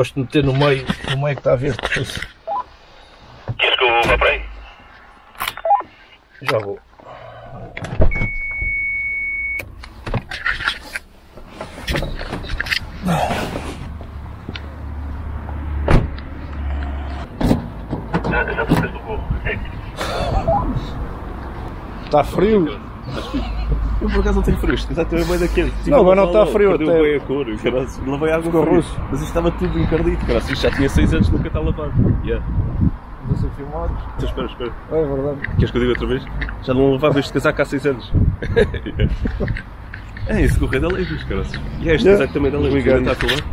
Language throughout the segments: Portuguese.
Gosto de meter no meio, no meio que está a ver. Queres que eu vá para aí? Já vou. Já, já estou do burro. Está frio? Por acaso não tenho frio, isto está meio daquele. Tive Não, mas não está frio, até- bem a cor, caralho. Lavei água fria. roxo. Mas isto estava tudo encardito, cara. Isto já tinha 6 anos, nunca está lavado. Yeah. Vou ser filmado. Então, espera, espera. É verdade. Queres que eu diga outra vez? Já não lavava este casaco há 6 anos. é, esse correio da Levis, cara. E é este Yeah. casaco também da. Ainda está a colar?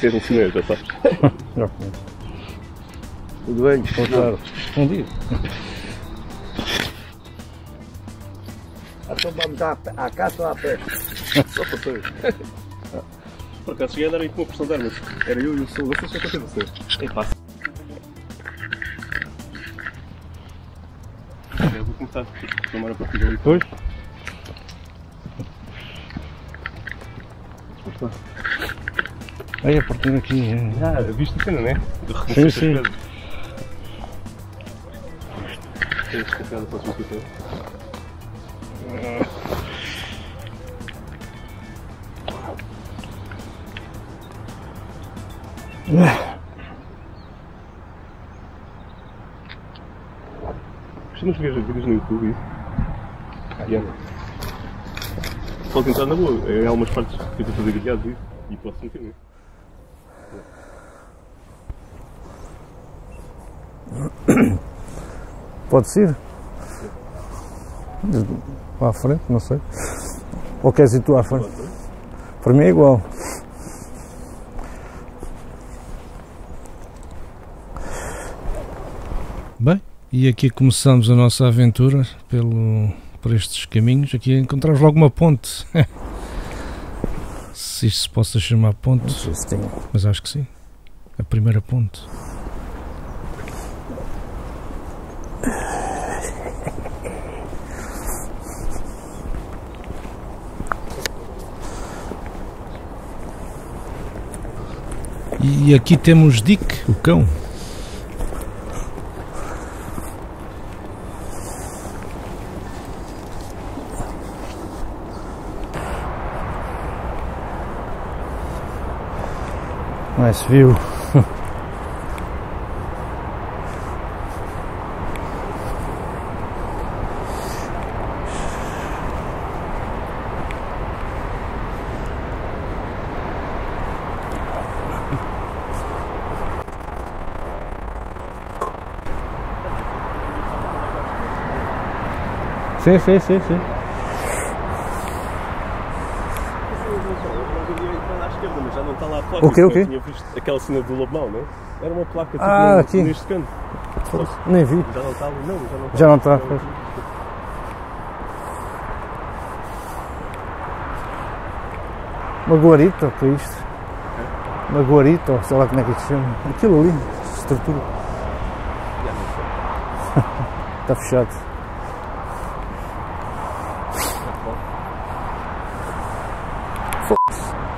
Ser um senhor, já sabes. Tudo bem? Boa tarde. Um dia. Então vamos à, à casa ou à pé? Só passei. Por acaso cheguei a dar aí com uma pressão de armas. Era eu e o Sul. Não sei se é para você. É fácil. Eu vou começar a tomar a partir dali. Pois? Aí a portinha aqui. é. Ah, viste a cena, não é? De Sim, reconhecer sim. pedras. Tens ficar na próxima situação. Costumas ver vídeos no YouTube e? Ah, yeah. Pode entrar na boa, em algumas partes que eu estou a fazer guiados e e posso nisso. Pode ser? À frente, não sei. Ou queres ir tu à frente? Para mim é igual. Bem, e aqui começamos a nossa aventura pelo, por estes caminhos. Aqui encontramos logo uma ponte. se isto se possa chamar ponte, mas acho que sim. A primeira ponte. E aqui temos Dick, o cão. Nice view. Sim, sim, sim, sim. já não. O quê, o quê? Eu tinha visto aquela cena do mau, não é? Era uma placa tipo Ah, no- aqui. neste canto. Nem vi. Já não está ali, não, já não está. Já não está, pois. Uma guarita, o que é isto? Uma guarita, sei lá como é que se chama. Aquilo ali, estrutura. Está fechado.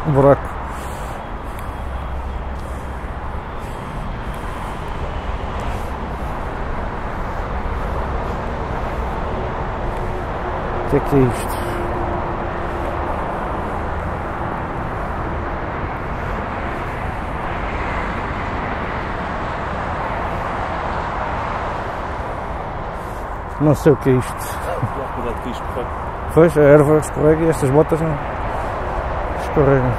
um buraco. O que é que é isto? Não sei o que é isto. Pois, é a erva escorrega é e é? estas botas não escorregam.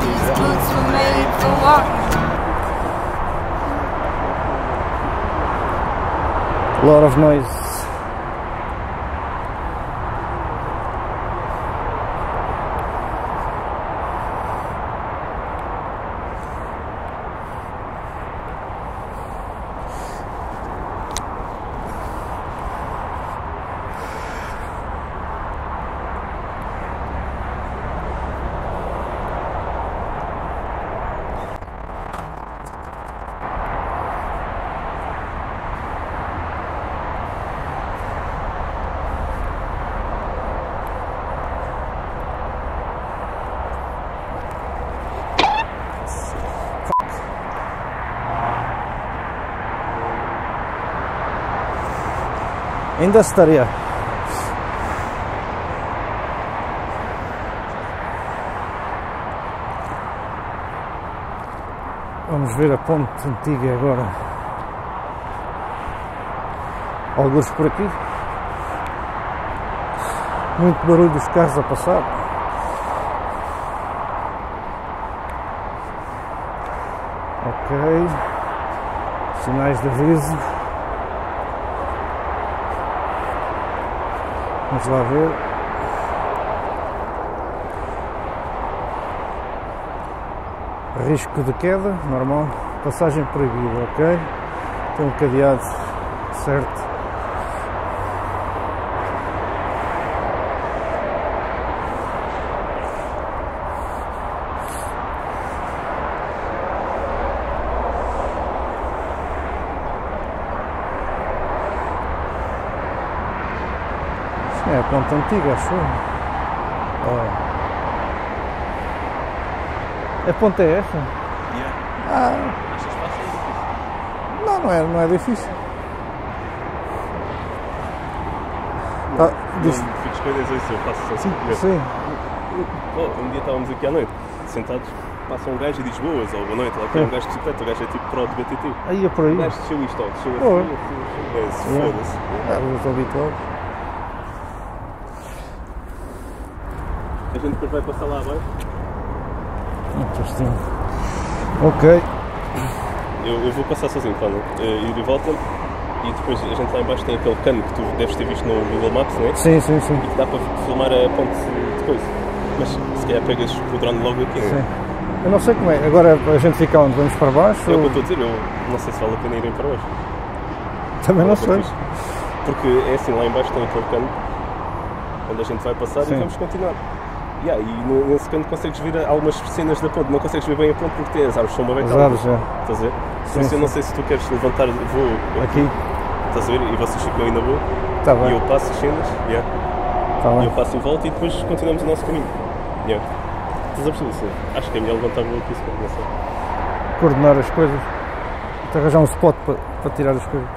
These boots were made for walking. A lot of noise. Ainda estaria. Vamos ver a ponte antiga agora. Alguns por aqui. Muito barulho dos carros a passar. Ok. Sinais de aviso. Vamos lá ver. Risco de queda, normal. Passagem proibida, ok? Tem um cadeado certo. É ponte antiga, acho eu. Oh. A ponte é esta? Ah, ou não, não é, não é difícil. Ah, diz, Não fiques com a ideia disso, eu faço assim. sim, Oh, um dia estávamos aqui à noite, sentados, passa um gajo e diz boas ou boa noite, lá tem um gajo de bicicleta, o gajo é tipo pro de BTT. aí é por aí. O gajo desceu isto, desceu Boa. assim, assim, é, eu vai passar lá abaixo. Interesting. Ok. Eu, eu vou passar sozinho, claro, uh, ir e volta. E depois a gente lá embaixo tem aquele cano que tu deves ter visto no Google Maps, não é? Sim, sim, sim. E que dá para filmar a ponte depois. Mas se calhar pegas o drone logo aqui, não é? sim. Eu não sei como é. Agora a gente fica onde? Vamos para baixo? É o que eu ou- estou a dizer, eu não sei se vale a pena irem para baixo. Também não a sei. Porque é assim, lá embaixo tem aquele cano onde a gente vai passar Sim. e vamos continuar. Yeah, e nesse cano consegues ver algumas cenas da ponte, não consegues ver bem a ponte porque tem as árvores são As árvores, já. Estás a ver? Sim, Por isso eu sim. não sei se tu queres levantar voo Aqui. Estás a ver? E vocês ficam aí na boa. E bem. eu passo as cenas. Yeah. Está E eu bem. passo em volta e depois continuamos o nosso caminho. Yeah. Estás a perceber? Sim. Acho que é melhor levantar voo aqui, se não sei. Coordenar as coisas. Até arranjar um spot para, para tirar as coisas.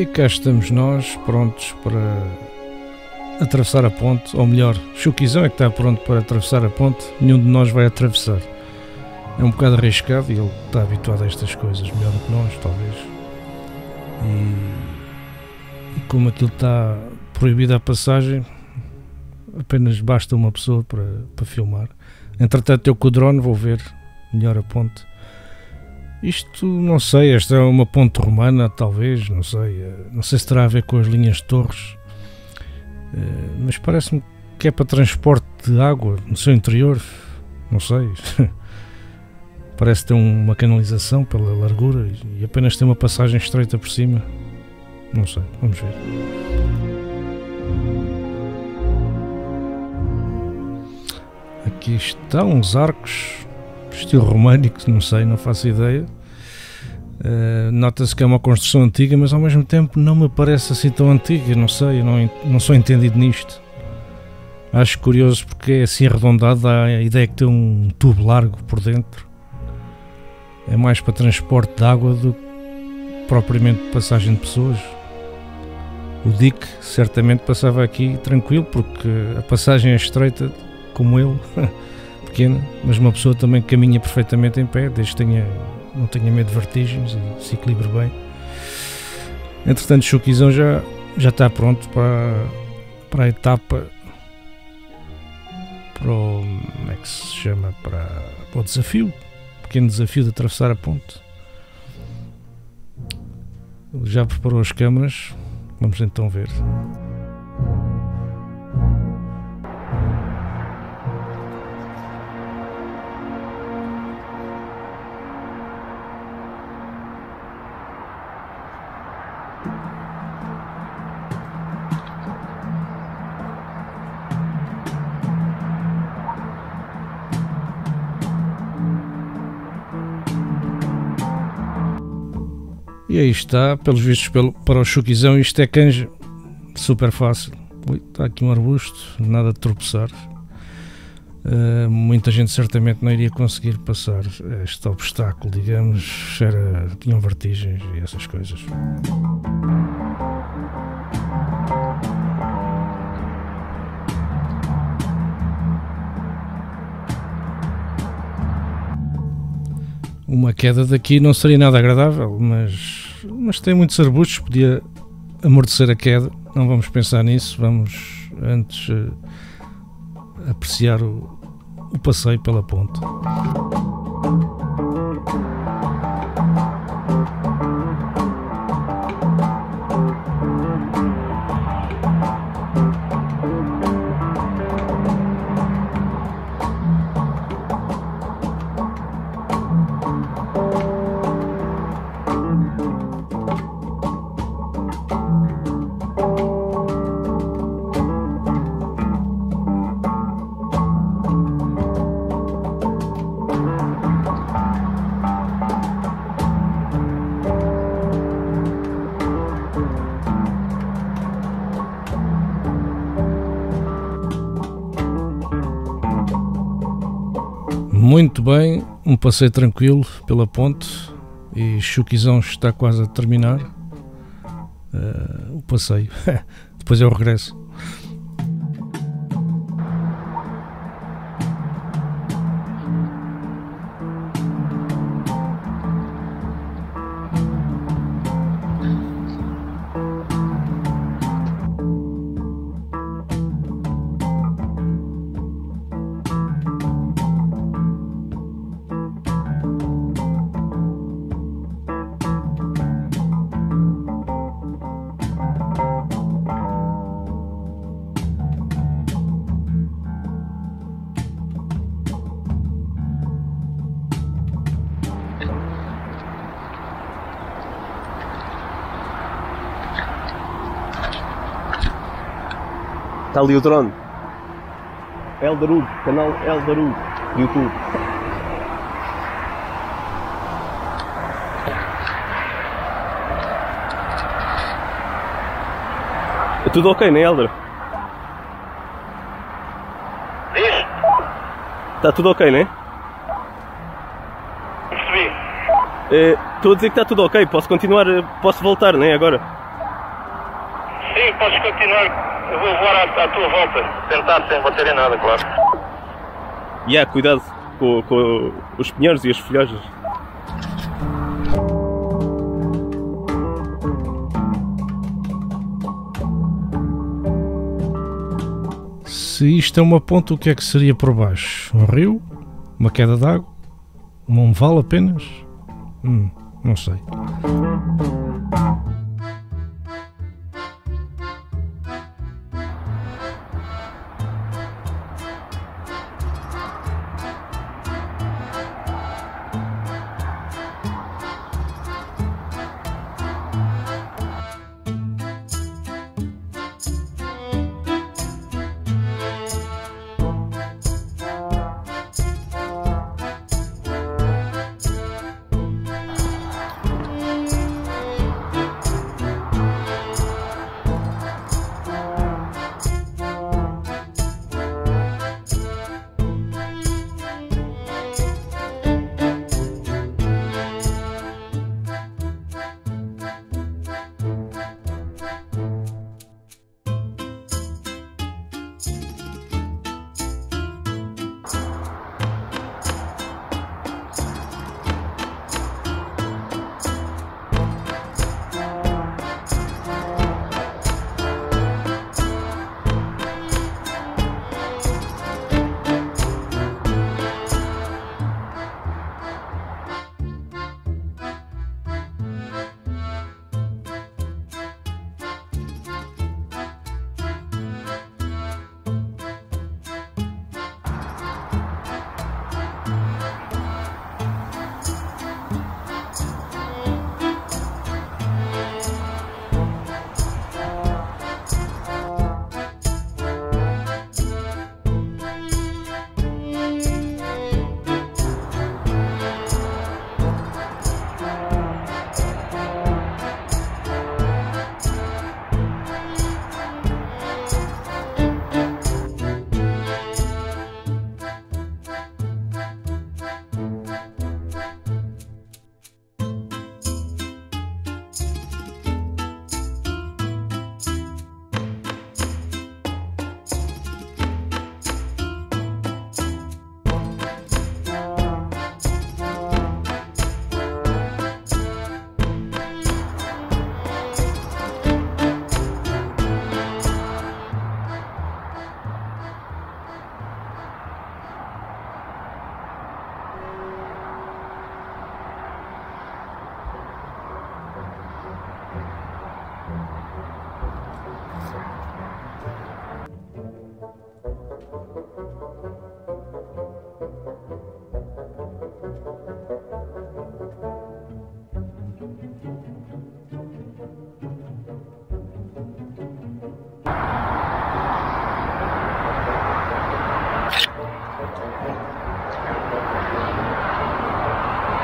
E cá estamos nós, prontos para atravessar a ponte, ou melhor, Chuquizão é que está pronto para atravessar a ponte, nenhum de nós vai atravessar. É um bocado arriscado e ele está habituado a estas coisas, melhor do que nós, talvez. E, e como aquilo está proibida a passagem, apenas basta uma pessoa para, para filmar. Entretanto, eu com o drone vou ver melhor a ponte. Isto, não sei, esta é uma ponte romana, talvez, não sei. eh, Não sei se terá a ver com as linhas de torres, eh, mas parece-me que é para transporte de água no seu interior. Não sei. Parece ter uma canalização pela largura e apenas tem uma passagem estreita por cima. Não sei, vamos ver. Aqui está uns arcos, estilo românico, não sei, não faço ideia. Uh, Nota-se que é uma construção antiga, mas ao mesmo tempo não me parece assim tão antiga, não sei, não, não sou entendido nisto. Acho curioso porque é assim arredondado, dá a ideia que tem um tubo largo por dentro. É mais para transporte de água do que propriamente passagem de pessoas. O Dick certamente passava aqui tranquilo, porque a passagem é estreita, como ele, pequena, mas uma pessoa também caminha perfeitamente em pé, desde que tenha, não tenha medo de vertigens e se equilibre bem. Entretanto, Chuquizão já, já está pronto para, para a etapa, para o, como é que se chama, para, para o desafio, pequeno desafio de atravessar a ponte. Já preparou as câmaras, vamos então ver. Está, pelos vistos pelo, para o Chuquizão, isto é canja, super fácil. Ui, está aqui um arbusto, nada de tropeçar. Uh, muita gente certamente não iria conseguir passar este obstáculo, digamos, era, tinham vertigens e essas coisas. Uma queda daqui não seria nada agradável, mas, mas tem muitos arbustos, podia amortecer a queda. Não vamos pensar nisso, vamos antes uh, apreciar o, o passeio pela ponte. Muito bem, um passeio tranquilo pela ponte e Chuquizão está quase a terminar uh, o passeio. Depois é o regresso. Está ali o drone. Eldarug, canal Eldarug, YouTube. É tudo ok, né, Elder? Diz? Está tudo ok, né? Percebi. Eh, Estou a dizer que está tudo ok, posso continuar, posso voltar, né, agora? Sim, podes continuar. Eu vou voar à, à tua volta. Tentar sem bater em nada, claro. E yeah, cuidado com, com os pinheiros e as folhagens. Se isto é uma ponte, o que é que seria por baixo? Um rio? Uma queda d'água? Um vale apenas? Hum, não sei.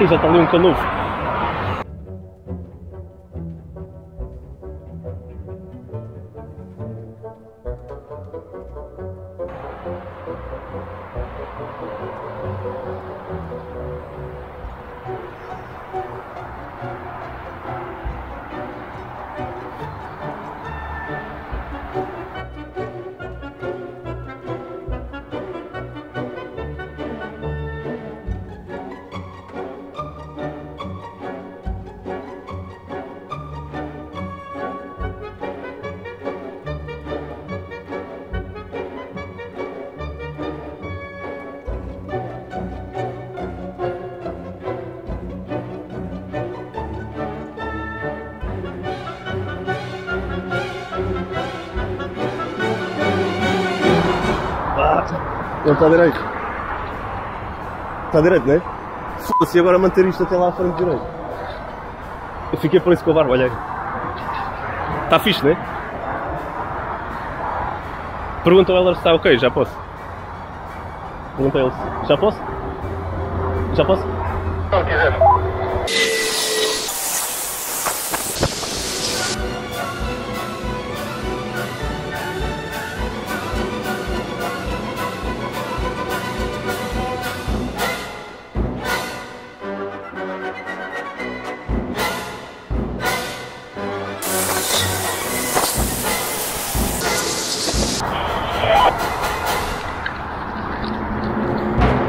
Já está ali um canuvo. Ele está direito. Não é? Foda-se, agora manter isto até lá à frente direito. Eu fiquei por isso com a barba, olha aí. Está fixe, não é? Pergunta ao Heller se está ok, já posso. Pergunta a ele se... Já posso? Já posso? Não quiser.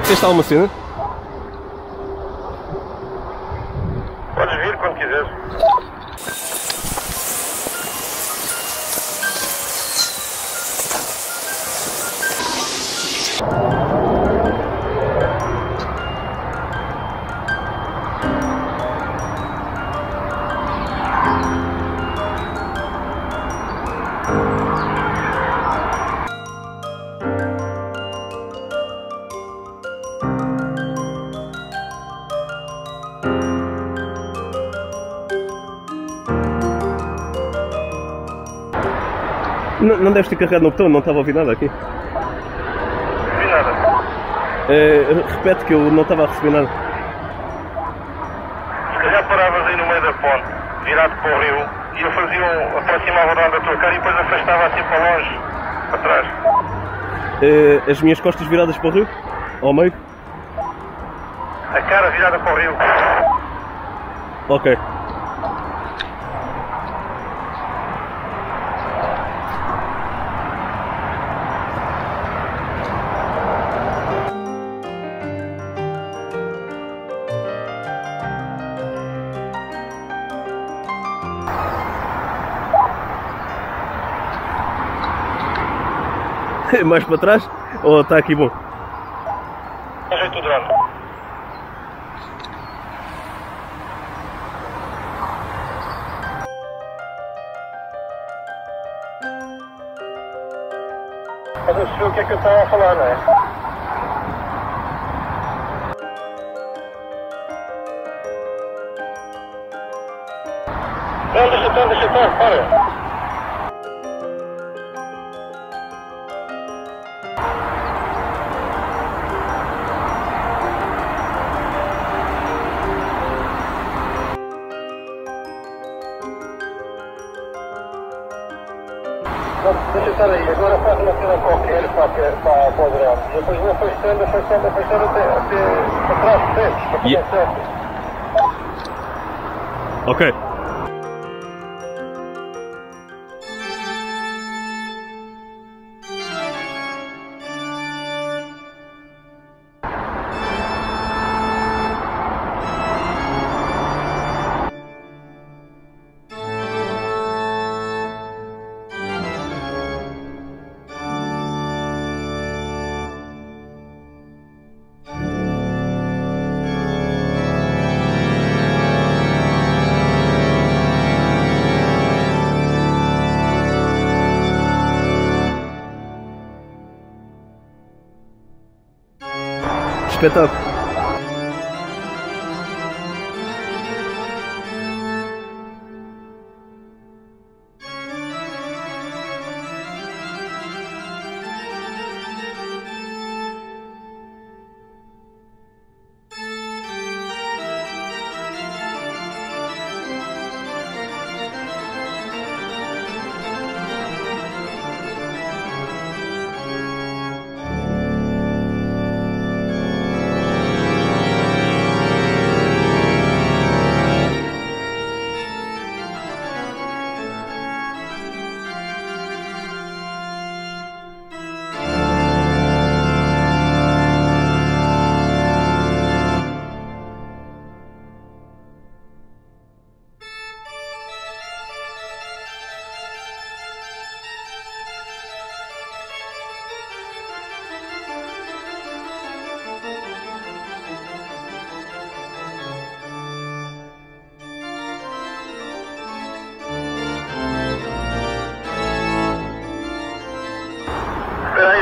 Tens alguma cena? Deves ter carregado no botão, não estava a ouvir nada aqui. Não vi nada. Eh, repete que eu não estava a receber nada. Se calhar paravas aí no meio da ponte, virado para o rio, e eu fazia um, aproximava da tua cara e depois afastava assim para longe, para trás. Eh, as minhas costas viradas para o rio? Ao meio? A cara virada para o rio. Ok. Mais para trás? Ou está aqui bom? Ajeito o drone. Mas eu sei o que é que eu estava a falar, não é? Não, deixa estar, deixa estar, para. Deixa estar aí, agora faz uma cena qualquer para, para, para o drone. E depois vou afastando, afastando, afastando até, até para trás, percebes? Para fazer Yeah. certo. Ok. Espetáculo. Espera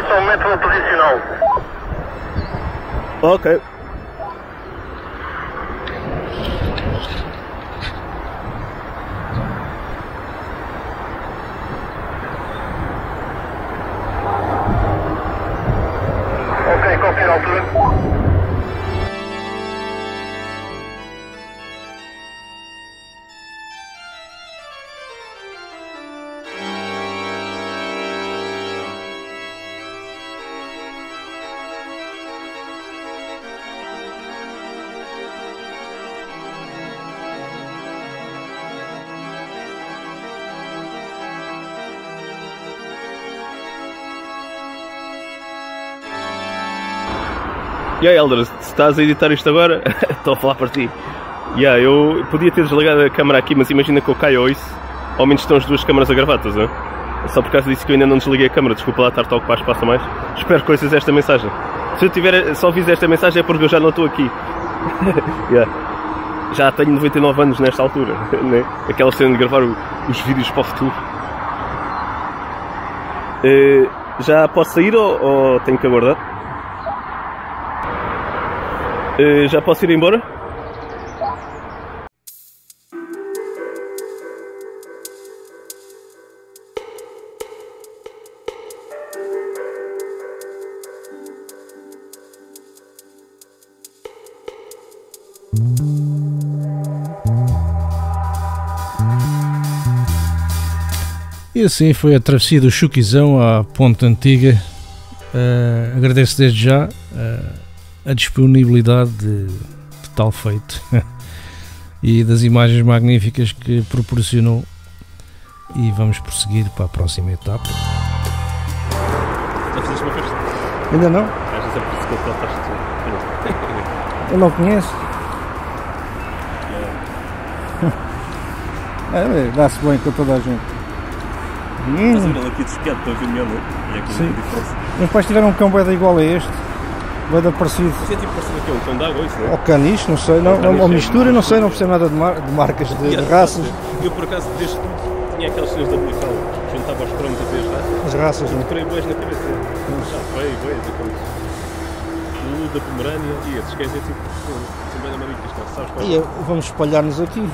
vou posicioná-lo. Ok. Ok, Aí, Elder, se estás a editar isto agora, estou a falar para ti. Yeah, eu podia ter desligado a câmera aqui, mas imagina que eu caio ou isso, ao menos estão as duas câmaras a a ver? Só por causa disso que eu ainda não desliguei a câmera, desculpa lá estar-te a ocupar espaço mais. Espero que ouças esta mensagem. Se eu tiver, só fiz esta mensagem é porque eu já não estou aqui. Yeah. Já tenho 99 anos nesta altura, né? aquela cena de gravar o- os vídeos para o futuro. Eh, já posso sair ou, ou tenho que aguardar? Eh, já posso ir embora? E assim foi a travessia do Chuquizão à Ponte Antiga. Uh, agradeço desde já. Uh, a disponibilidade de, de tal feito e das imagens magníficas que proporcionou. E vamos prosseguir para a próxima etapa. Já fizeste uma festa? Ainda não? Às vezes é por isso que eu contaste Eu não conheço. É, dá-se bem com toda a gente. Hum, ver ele aqui desfiado para ver melhor, é? É meus pais tiveram um cão igual a este. Bem da parecido. Mas é tipo parecendo aqui um cão d'água, isso, não é? Ou caniche, não sei. Não, Ou é. mistura, não sei. Não percebo nada de, mar- de marcas, de, de raças. Eu por acaso desde tudo tinha aquelas cenas da Blical, juntava os cromos a ver as raças. As raças, não é? Decorei boas na cabeça. Foi, boas, aqueles. O da Pomerânia e esses quer dizer tipo. Bem maricas, não sabes qual E eh, vamos espalhar-nos aqui.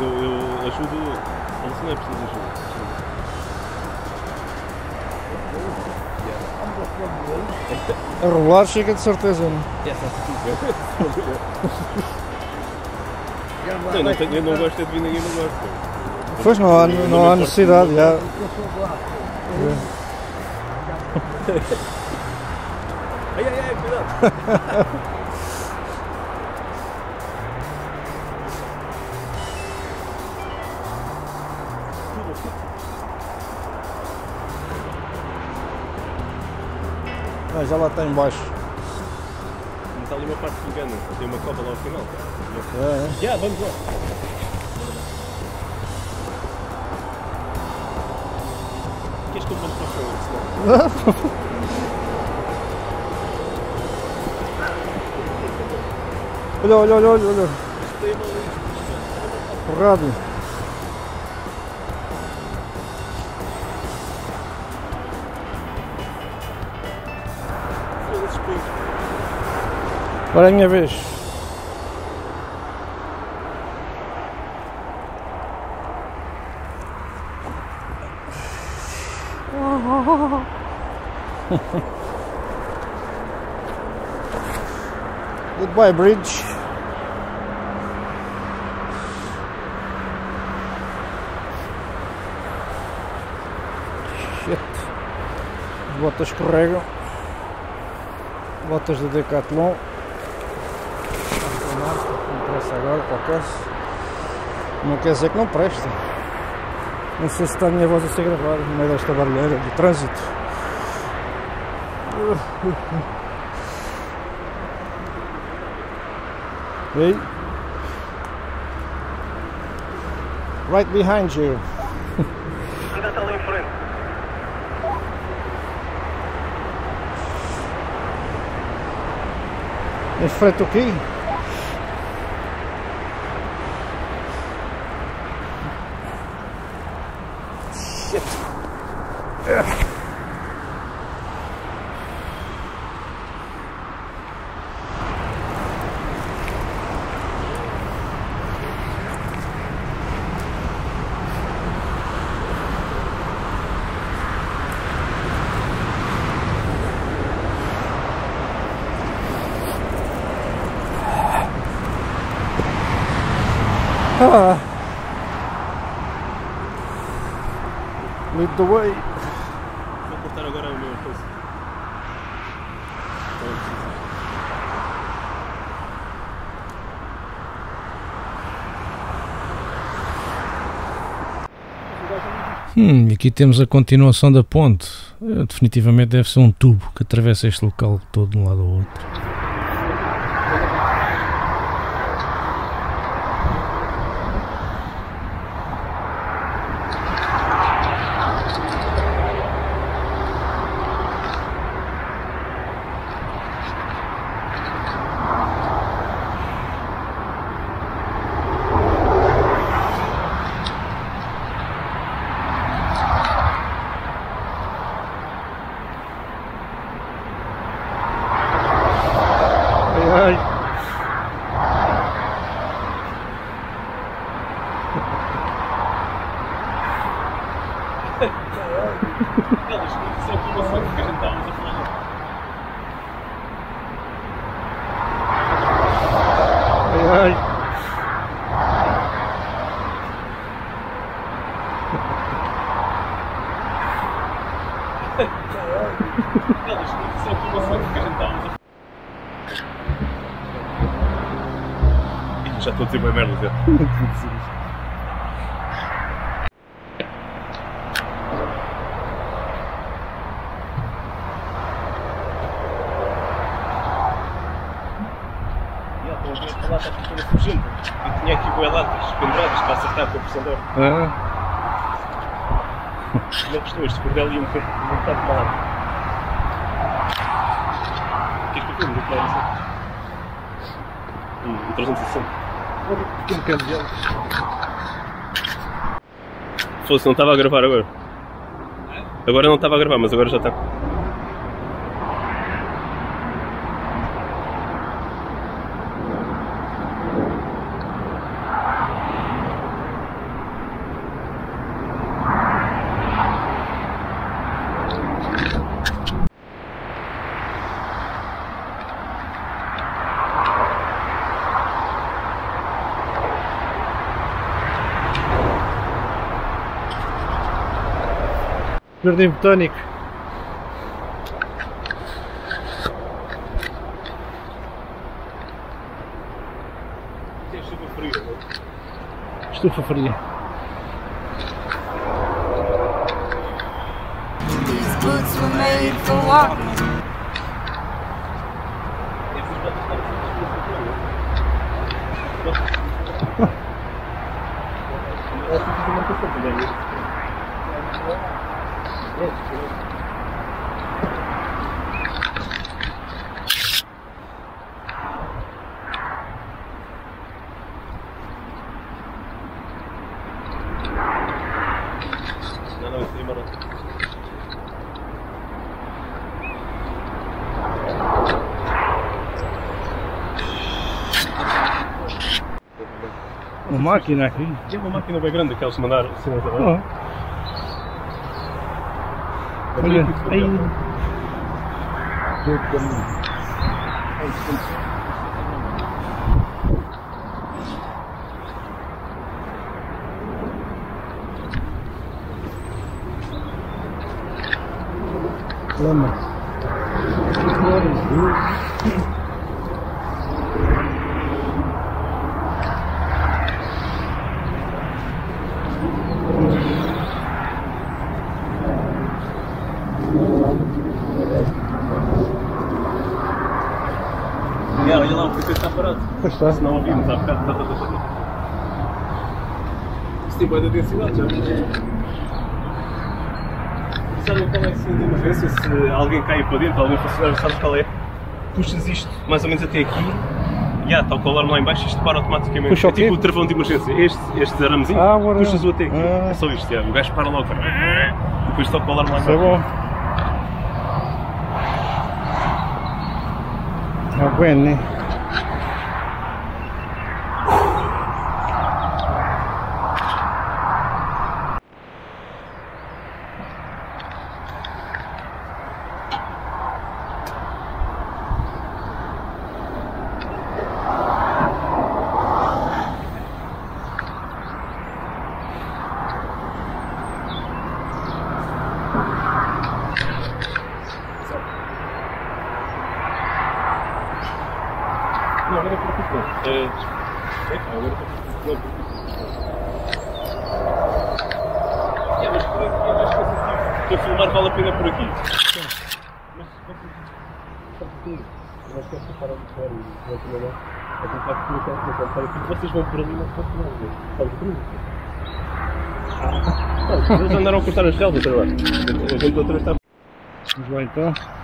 Eu, eu ajudo. Não é preciso ajuda. A rolar chega de certeza, não é? Eu não, tenho, eu não gosto de vir ninguém, não gosto. Pois não há, não me há necessidade. Já. Ai ai ai, cuidado! Já lá está em baixo. Mas há ali uma parte que engana, tem uma cova lá ao final. É, é. Já, vamos lá! Queres que eu ponte para o chão? Olha, olha, olha, olha, olha. Agora é a minha vez. Goodbye, bridge. Shit. As botas escorregam. Botas da Decathlon. Agora, qualquer. Não quer dizer que não presta. Não sei se está a minha voz a ser gravada no meio desta barulheira de trânsito. Hey. Right behind you. Ainda está lá em frente. Em frente aqui. Ah. Lead the way. Vou cortar agora o meu coisa. Hum, e aqui temos a continuação da ponte. Eh, Definitivamente deve ser um tubo que atravessa este local todo de um lado ao outro. Ai, ai. Elas não são como a que a gente estávamos a falar. Ai, ai. já estou a dizer bem merda já. Já, estou a ver que está tudo toda fugente. Eu tinha aqui boelatas penduradas para acertar com de ar. Ah, Não gostou, este cordel ia um bocado bocado mal. Queres que eu sei. Hum, um 360. Alto. Fosse, não estava a gravar agora. Agora não estava a gravar, mas agora já está. Jardim Botânico. Chuva fria, Estufa fria. These boots were made for walking. Não, não, isso aí, mano. Uma máquina aqui. Tem uma máquina bem grande, que mandaram assim, Ah. Olha, aí. Lama. Yeah, olha lá, o PC está parado. Pois está. Se não ouvimos, há bocado está toda a Isso tem boa da densidade já. Sabem qual é a emergência? Se alguém cai para dentro, algum funcionário sabe qual é? Puxas isto mais ou menos até aqui. E yeah, está o alarme lá em baixo, isto para automaticamente. Puxa é tipo o travão de emergência. Este, este aramezinho, Ah, puxas-o até aqui. Ah. É só isto, yeah. o gajo para logo. Depois toca o alarme lá em Isso é bom. É bueno, né? Não, agora é por aqui. pô. É, é, pá, agora é por aqui. Não, por aqui. É, mas por aqui é mais cansativo. Para filmar vale a pena por aqui. Mas, eu acho que esta para de fora e não também não. A tentar que colocar aqui na para aqui. Vocês vão por ali, não posso não. Sabe por isso? Ah, eles andaram a cortar as relvas agora. A gente outra está Vamos lá então.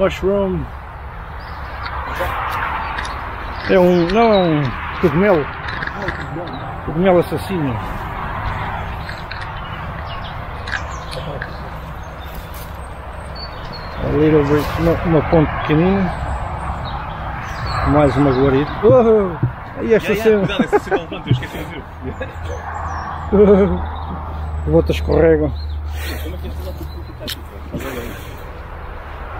Mushroom. É um. Não é um cogumelo. Cogumelo assassino. A little bit, uma, uma ponte pequenina. Mais uma guarita. Oh, e esta cena. Cuidado, esse sinal levanta, eu esqueci de ver. O outro escorrega.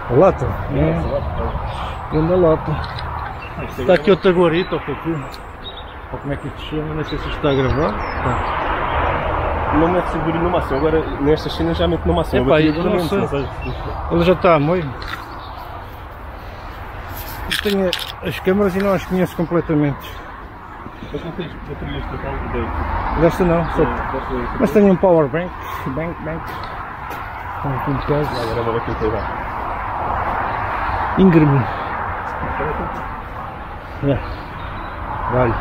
A lata? É. Grande lata. Está aqui outra guarita, ou. Ou como é que isto chama? Não sei se isto está a gravar. Tá. Não mete seguro no máximo, agora nestas cenas já mete no máximo. Epá, Eu não sei. Ele já está a meio. Eu tenho as câmaras e não as conheço completamente. Mas não tens baterias de tal de. Desta não, só Mas tenho um power bank. Bank, bank. Com aqui um peso. Agora vou aqui pegar. Íngreme. É. Vale.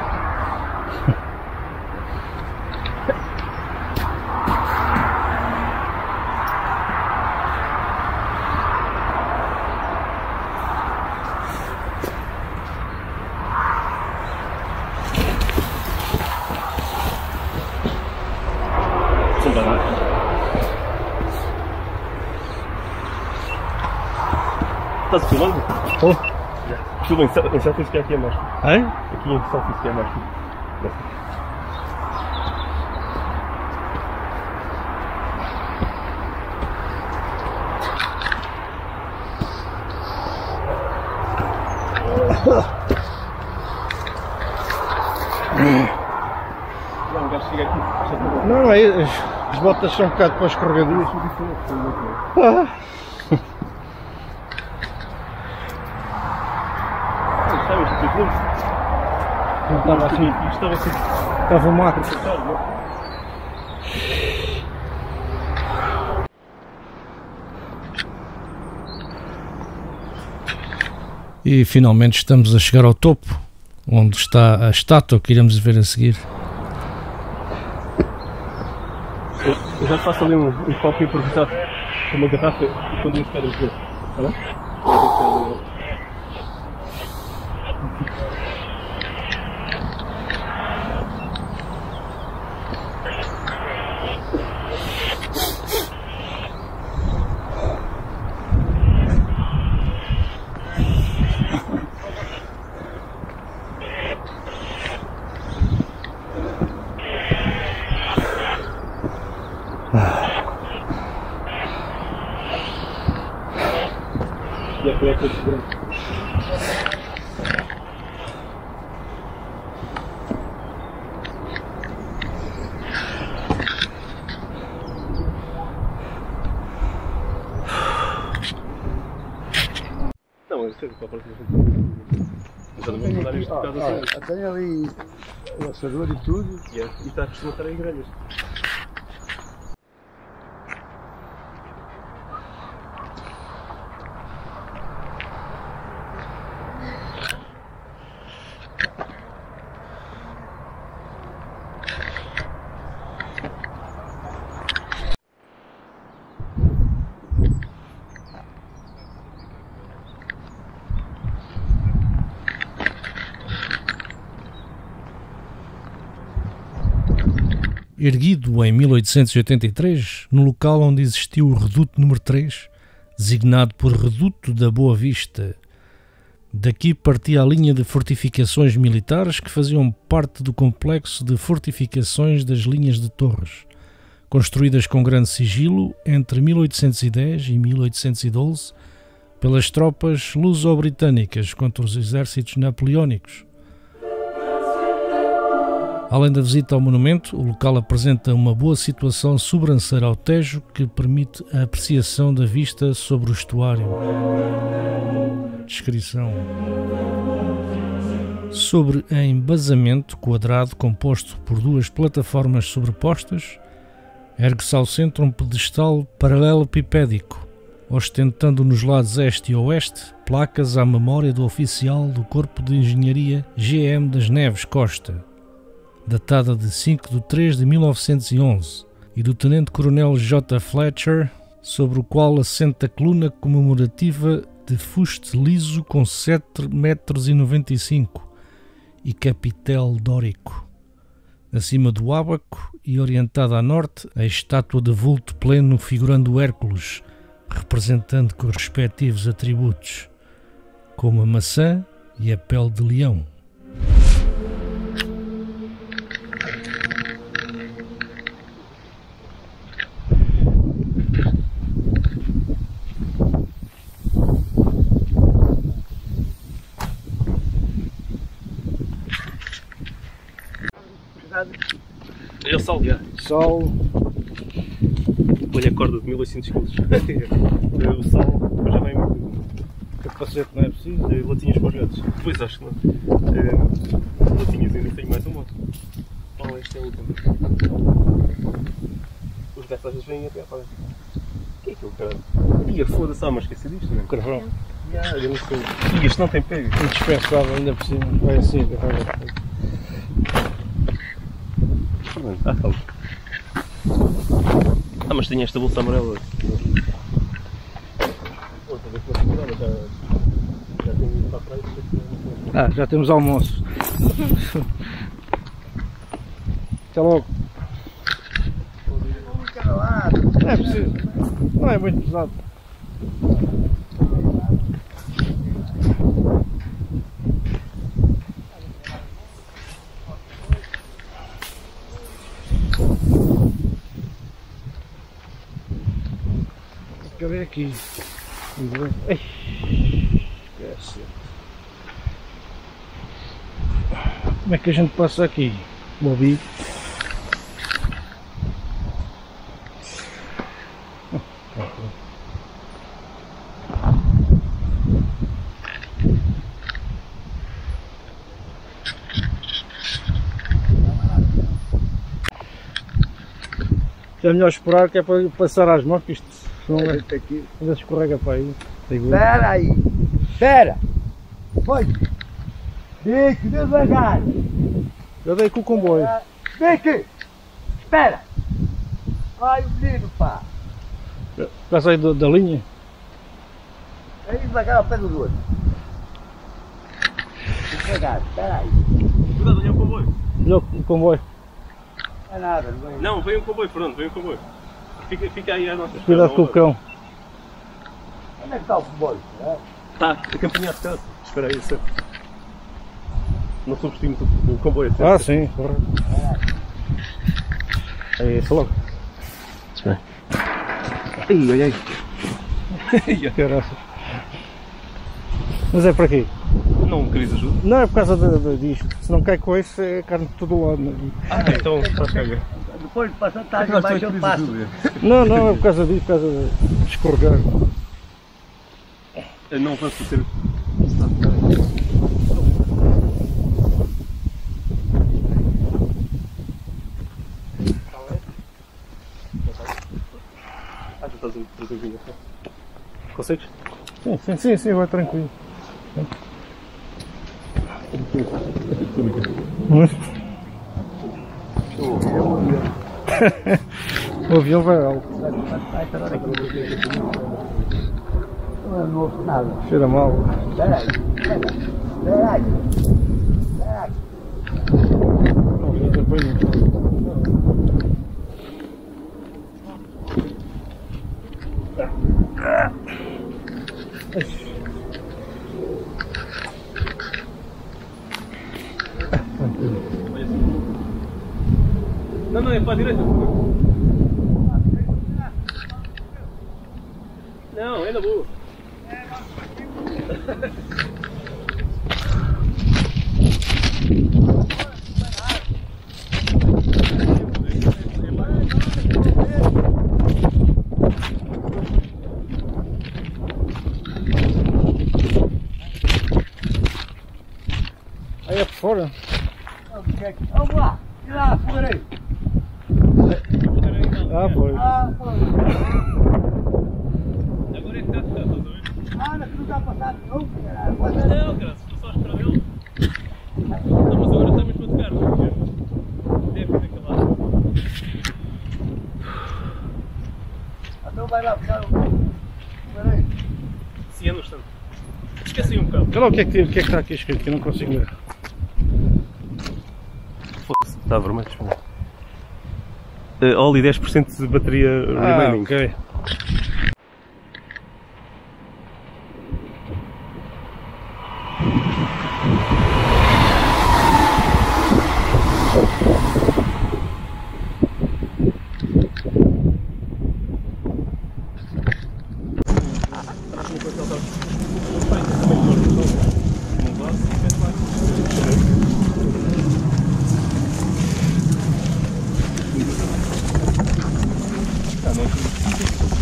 Sem parar. Estás a filmar? Oh. Filma em que é aqui abaixo. Hein? Aqui em que é abaixo. Não, o gajo chega aqui. Não, aí as, as botas são um bocado para escorregadias. Ah, Sabe, isto é tudo. não estava assim. Isto estava assim. Estava o mato. E finalmente estamos a chegar ao topo, onde está a estátua que iremos ver a seguir. Eu já faço ali um, um copo improvisado com uma garrafa e quando eu espero ver. Está bem? Não, eu sei que para a próxima vez. Mas eu não vou mandar isto por causa assim. Tem ali o assador e tudo. E é- e está a estar em grelhas. Em 1883, no local onde existiu o Reduto número 3, designado por Reduto da Boa Vista. Daqui partia a linha de fortificações militares que faziam parte do complexo de fortificações das linhas de Torres, construídas com grande sigilo entre 1810 e 1812 pelas tropas luso-britânicas contra os exércitos napoleónicos. Além da visita ao monumento, o local apresenta uma boa situação sobranceira ao Tejo que permite a apreciação da vista sobre o estuário. Descrição: Sobre embasamento quadrado composto por duas plataformas sobrepostas, ergue-se ao centro um pedestal paralelepipédico, ostentando nos lados este e oeste placas à memória do oficial do Corpo de Engenharia GM das Neves Costa datada de 5 de 3 de 1911, e do Tenente-Coronel J. Fletcher, sobre o qual assenta a coluna comemorativa de fuste liso com 7,95 metros e capitel dórico. Acima do ábaco e orientada a norte, a estátua de vulto pleno figurando Hércules, representando com os respectivos atributos, como a maçã e a pele de leão. É sal, já. Sol, Olha a corda de 1800 kg. o sal, depois já vem capacete não é preciso. eh, latinhas para os gatos. Depois acho que não. Eh, latinhas, ainda tenho mais uma. Oh, este é o último. Os gatos às vezes vêm até para. O que é aquilo, caralho? Ia, foda-se, ah, mas esqueci disto, né? Carvão, Ah, eu não sei. Ih, Isto não tem pego. indispensável ainda por cima. Vai assim, Ah, calma. Ah, mas tem esta bolsa amarela. Ah, já temos almoço. Até logo. Não é preciso. Não é muito pesado. Aqui. Como é que a gente passa aqui? Mobi. É melhor esperar que é para passar às mãos, que isto não é. aqui. Ainda se escorrega para aí. Espera aí. Espera. Foi. Fique devagar. Eu dei com o comboio. Fique. Espera. Ai, o menino, pá. Já saí da, da linha. Aí devagar ao pé do outro. Devagar, espera aí. Cuidado, olha o comboio. Olha o comboio. Não é nada, não é? Não, vem um comboio, pronto, vem um comboio. Fica, fica aí à nossa espera, Cuidado com o cão. Onde é que está o comboio? É? Tá, a campanha de casa. Espera aí, certo. Não subestimo o comboio, certo? Ah, sim. porra. É isso logo. Ai, olha aí. Caraças. Mas é para quê? Não querias ajuda? Não é por causa de, de, disto. Se não cai com isso, é carne de todo lado. é? Ah, então faz caga. Depois de passar tarde embaixo eu passo. Não, não, é por causa disso, por causa de escorregar. Não avanço ter. Ah, já estás a trazer vinho. Consegues? Sim, sim, sim, sim, vai tranquilo. Mas- o avião vai alto, Não, não ouço nada. cheira mal. Espera aí. Espera. Aí. Espera aí. Não, fica bem. Não, não, é para a direita. Não, é na boa. Aí é por fora. Vamos lá. Tira lá, fogueira aí. Ah, pois. Ah, pô. Agora é que está a ficar, estás a ver? Ah, não está a passar de novo, caralho. Vai ver. Não, cara, estou só a esperar dele. Não, mas agora está mesmo a tocar, não é? Deve ter acabado. Então vai lá buscar o. Fogueira aí. Sim, é no instante. Lá o que é que, o que, é que está aqui escrito, que eu não consigo ler. Foda-se, está vermelho. Uh, Oli 10% de bateria Ah, remaining. ok.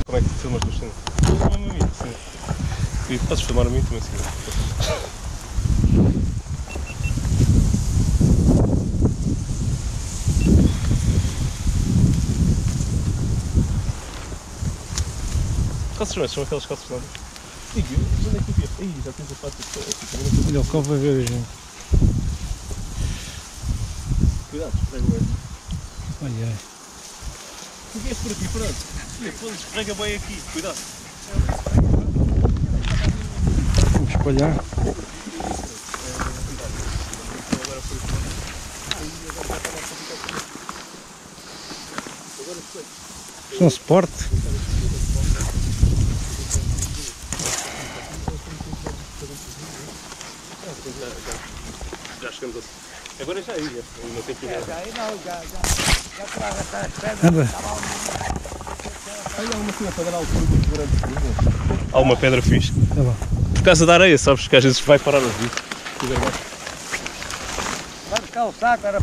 Como é que filmas dos cenas? Filma-me a mim, sim. E podes filmar a mim também, sim. Calças não são aqueles calças não? Digo, onde é que eu vi? Ih, já tens a parte aqui. Olha, o cão vai ver a gente. Cuidado, escorrega bem. Ai ai. Tu vieste por aqui, pronto. Olha, pô, escorrega bem aqui, cuidado. Espalhar. Isto não se porte. Já chegamos a... Agora já ia, não tem que ir. Aí não, já, já. Já traga até as pedras. Anda. Olha, uma cena para dar altura muito grande. Há uma pedra fixe. Olha lá. Por causa da areia, sabes? Que às vezes vai parar os vídeos. Vai buscar o saco, a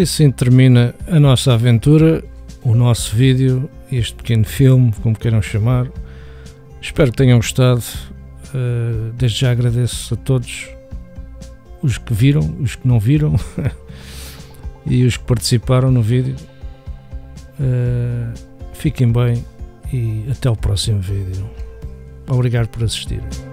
E assim termina a nossa aventura, o nosso vídeo, este pequeno filme, como queiram chamar. Espero que tenham gostado. Uh, desde já agradeço a todos os que viram, os que não viram e os que participaram no vídeo. Uh, fiquem bem e até o próximo vídeo. Obrigado por assistirem.